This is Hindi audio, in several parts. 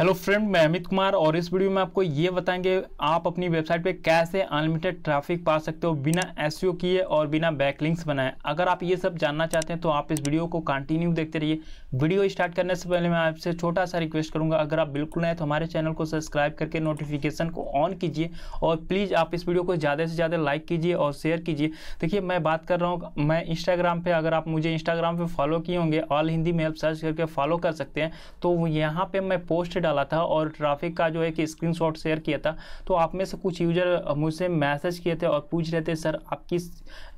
हेलो फ्रेंड मैं अमित कुमार और इस वीडियो में आपको ये बताएँगे, आप अपनी वेबसाइट पे कैसे अनलिमिटेड ट्रैफ़िक पा सकते हो बिना एस किए और बिना बैकलिंक्स बनाए। अगर आप ये सब जानना चाहते हैं तो आप इस वीडियो को कंटिन्यू देखते रहिए। वीडियो स्टार्ट करने से पहले मैं आपसे छोटा सा रिक्वेस्ट करूँगा, अगर आप बिल्कुल नए तो हमारे चैनल को सब्सक्राइब करके नोटिफिकेशन को ऑन कीजिए और प्लीज़ आप इस वीडियो को ज़्यादा से ज़्यादा लाइक कीजिए और शेयर कीजिए। देखिए, मैं बात कर रहा हूँ, मैं इंस्टाग्राम पर अगर आप मुझे इंस्टाग्राम पर फॉलो किए होंगे ऑल हिंदी में आप सर्च करके फॉलो कर सकते हैं तो यहाँ पर मैं पोस्ट डाला था और ट्रैफ़िक का जो है कि स्क्रीनशॉट शेयर किया था। तो आप में से कुछ यूज़र मुझसे मैसेज किए थे और पूछ रहे थे, सर, आप किस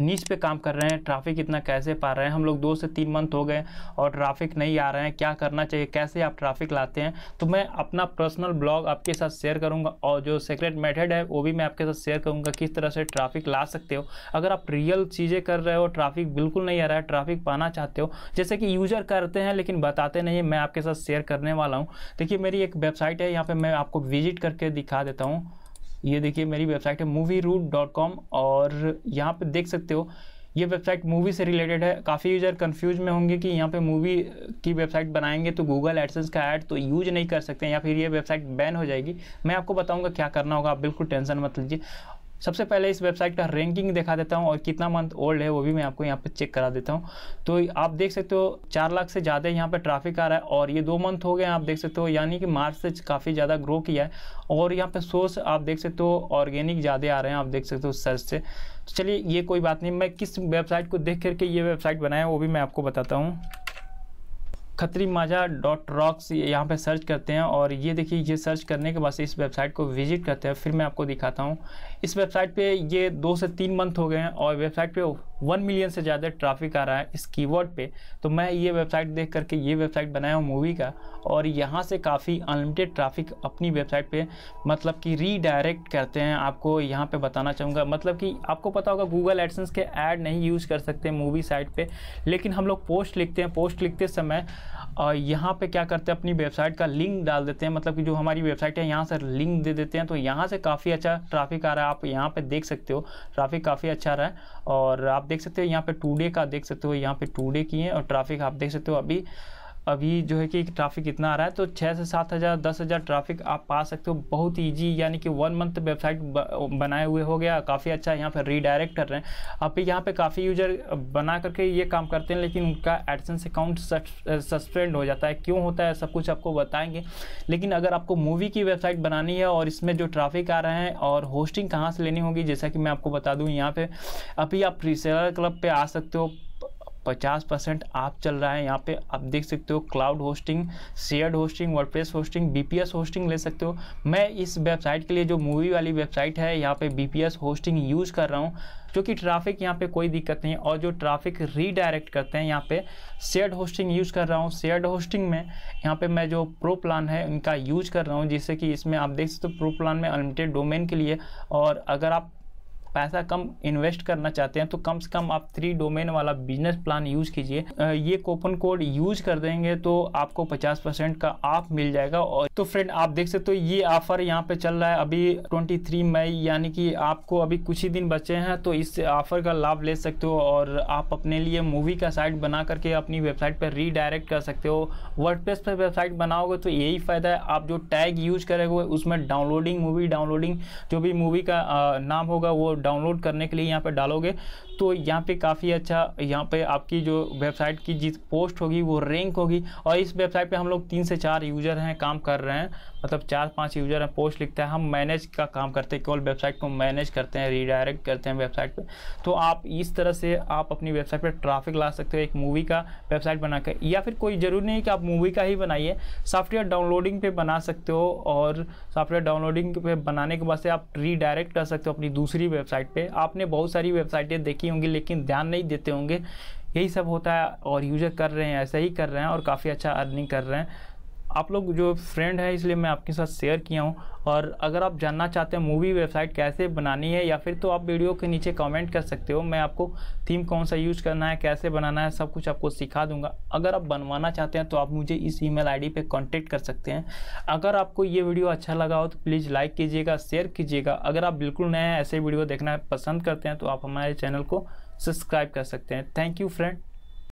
नीच पे काम कर रहे हैं? ट्रैफ़िक इतना कैसे पा रहे हैं? हम लोग दो से तीन मंथ हो गए और ट्रैफ़िक नहीं आ रहे हैं। क्या करना चाहिए? कैसे आप ट्रैफ़िक लाते हैं? तो मैं अपना पर्सनल ब्लॉग आपके साथ शेयर करूँगा और जो सीक्रेट मेथड है, वो भी मैं आपके साथ शेयर करूँगा किस तरह से ट्रैफ़िक ला सकते हो। अगर आप रियल चीज़ें कर रहे हो ट्रैफ़िक बिल्कुल नहीं आ रहा है ट्रैफ़िक पाना चाहते हो, जैसे कि यूज़र करते हैं लेकिन बताते नहीं मैं आपके साथ शेयर करने वाला हूँ। देखिए, मेरी एक वेबसाइट है, यहाँ पे मैं आपको विज़िट करके दिखा देता हूँ। ये देखिए, मेरी वेबसाइट है मूवी रूट डॉट कॉम और यहाँ पे देख सकते हो, ये वेबसाइट मूवी से रिलेटेड है। काफ़ी यूज़र कंफ्यूज में होंगे कि यहाँ पे मूवी की वेबसाइट बनाएँगे तो गूगल एडसेंस का ऐड तो यूज़ नहीं कर सकते या फिर ये वेबसाइट बैन हो जाएगी। मैं आपको बताऊँगा क्या करना होगा, आप बिल्कुल टेंशन मत लीजिए। सबसे पहले इस वेबसाइट का रैंकिंग दिखा देता हूँ और कितना मंथ ओल्ड है वो भी मैं आपको यहाँ पे चेक करा देता हूँ। तो आप देख सकते हो चार लाख से ज़्यादा यहाँ पे ट्रैफ़िक आ रहा है और ये दो मंथ हो गए आप देख सकते हो। यानी कि मार्च से काफ़ी ज़्यादा ग्रो किया है और यहाँ पे सोर्स आप देख सकते हो ऑर्गेनिक ज़्यादा आ रहे हैं, आप देख सकते हो सर्च से। तो चलिए, ये कोई बात नहीं, मैं किस वेबसाइट को देख करके ये वेबसाइट बनाया वो भी मैं आपको बताता हूँ। खतरी माजा डॉट रॉक्स यहाँ पर सर्च करते हैं और ये देखिए, ये सर्च करने के बाद इस वेबसाइट को विज़िट करते हैं। फिर मैं आपको दिखाता हूँ। इस वेबसाइट पे ये दो से तीन मंथ हो गए हैं और वेबसाइट पे वन मिलियन से ज़्यादा ट्रैफ़िक आ रहा है इस कीवर्ड पे। तो मैं ये वेबसाइट देख करके ये वेबसाइट बनाया हूँ मूवी का और यहाँ से काफ़ी अनलिमिटेड ट्रैफ़िक अपनी वेबसाइट पे मतलब कि रीडायरेक्ट करते हैं। आपको यहाँ पे बताना चाहूँगा। मतलब कि आपको पता होगा गूगल एडसेंस के ऐड नहीं यूज़ कर सकते मूवी साइट पर लेकिन हम लोग पोस्ट लिखते हैं। पोस्ट लिखते समय यहाँ पर क्या करते हैं? अपनी वेबसाइट का लिंक डाल देते हैं। मतलब कि जो हमारी वेबसाइट है, यहाँ से लिंक दे देते हैं। तो यहाँ से काफ़ी अच्छा ट्रैफ़िक आ रहा है। आप यहाँ पर देख सकते हो। ट्रैफ़िक काफ़ी अच्छा आ रहा है और आप देख सकते हो, यहाँ पे टू का देख सकते हो, यहाँ पे टू डे की है और ट्रैफ़िक आप देख सकते हो अभी। अभी जो है कि ट्रैफ़िक इतना आ रहा है तो छः से सात हज़ार, दस हज़ार ट्रैफ़िक आप पा सकते हो। बहुत ईजी यानी कि वन मंथ वेबसाइट बनाए हुए हो गया। काफ़ी अच्छा यहाँ पर रीडायरेक्ट कर रहे हैं। आप यहाँ पे काफ़ी यूज़र बना करके ये काम करते हैं, लेकिन उनका एडसेंस अकाउंट सस्पेंड हो जाता है। क्यों होता है, सब कुछ आपको बताएँगे। लेकिन अगर आपको मूवी की वेबसाइट बनानी है और इसमें जो ट्राफिक आ रहे हैं और होस्टिंग कहाँ से लेनी होगी, जैसा कि मैं आपको बता दूँ यहाँ पे, अभी आप प्रीसेलर क्लब पर आ सकते हो। पचास परसेंट आप चल रहा है यहाँ पे। आप देख सकते हो cloud hosting shared hosting WordPress hosting VPS hosting ले सकते हो। मैं इस वेबसाइट के लिए जो मूवी वाली वेबसाइट है, यहाँ पे बीपीएस होस्टिंग यूज़ कर रहा हूँ, जो कि ट्रैफ़िक यहाँ पे कोई दिक्कत नहीं और जो ट्रैफ़िक रीडायरेक्ट करते हैं यहाँ पे शेयर्ड होस्टिंग यूज़ कर रहा हूँ। शेयर्ड होस्टिंग में यहाँ पे मैं जो प्रो प्लान है, उनका यूज़ कर रहा हूँ, जिससे कि इसमें आप देख सकते हो प्रो प्लान में अनलिमिटेड डोमेन के लिए और अगर आप पैसा कम इन्वेस्ट करना चाहते हैं तो कम से कम आप थ्री डोमेन वाला बिज़नेस प्लान यूज़ कीजिए। ये कूपन कोड यूज़ कर देंगे तो आपको 50 परसेंट का आप मिल जाएगा और तो फ्रेंड आप देख सकते हो तो ये ऑफ़र यहाँ पे चल रहा है अभी 23 मई, यानी कि आपको अभी कुछ ही दिन बचे हैं तो इस ऑफ़र का लाभ ले सकते हो और आप अपने लिए मूवी का साइट बना करके अपनी वेबसाइट पर रीडायरेक्ट कर सकते हो। वर्ड पर वेबसाइट बनाओगे तो यही फ़ायदा है, आप जो टैग यूज़ करेंगे उसमें डाउनलोडिंग मूवी डाउनलोडिंग जो भी मूवी का नाम होगा वो डाउनलोड करने के लिए यहाँ पे डालोगे तो यहाँ पे काफ़ी अच्छा यहाँ पे आपकी जो वेबसाइट की जिस पोस्ट होगी वो रैंक होगी। और इस वेबसाइट पे हम लोग तीन से चार यूज़र हैं, काम कर रहे हैं। मतलब चार पाँच यूज़र हैं, पोस्ट लिखते हैं, हम मैनेज का काम करते हैं, केवल वेबसाइट को मैनेज करते हैं रीडायरेक्ट करते हैं वेबसाइट पर तो आप इस तरह से आप अपनी वेबसाइट पर ट्राफिक ला सकते हो एक मूवी का वेबसाइट बना कर या फिर कोई ज़रूरी नहीं कि आप मूवी का ही बनाइए। सॉफ्टवेयर डाउनलोडिंग पे बना सकते हो, और सॉफ्टवेयर डाउनलोडिंग पे बनाने के बाद से आप रीडायरेक्ट कर सकते हो अपनी दूसरी वेबसाइट पे। आपने बहुत सारी वेबसाइटें देखी होंगी, लेकिन ध्यान नहीं देते होंगे। यही सब होता है और यूज़र कर रहे हैं, ऐसा ही कर रहे हैं और काफ़ी अच्छा अर्निंग कर रहे हैं। आप लोग जो फ्रेंड है, इसलिए मैं आपके साथ शेयर किया हूँ। और अगर आप जानना चाहते हैं मूवी वेबसाइट कैसे बनानी है, या फिर तो आप वीडियो के नीचे कमेंट कर सकते हो, मैं आपको थीम कौन सा यूज़ करना है, कैसे बनाना है, सब कुछ आपको सिखा दूँगा। अगर आप बनवाना चाहते हैं तो आप मुझे इस आईडी पे कांटेक्ट कर सकते हैं। अगर आपको ये वीडियो अच्छा लगा हो तो प्लीज़ लाइक कीजिएगा शेयर कीजिएगा। अगर आप बिल्कुल नए ऐसे वीडियो देखना पसंद करते हैं तो आप हमारे चैनल को सब्सक्राइब कर सकते हैं। Thank you friend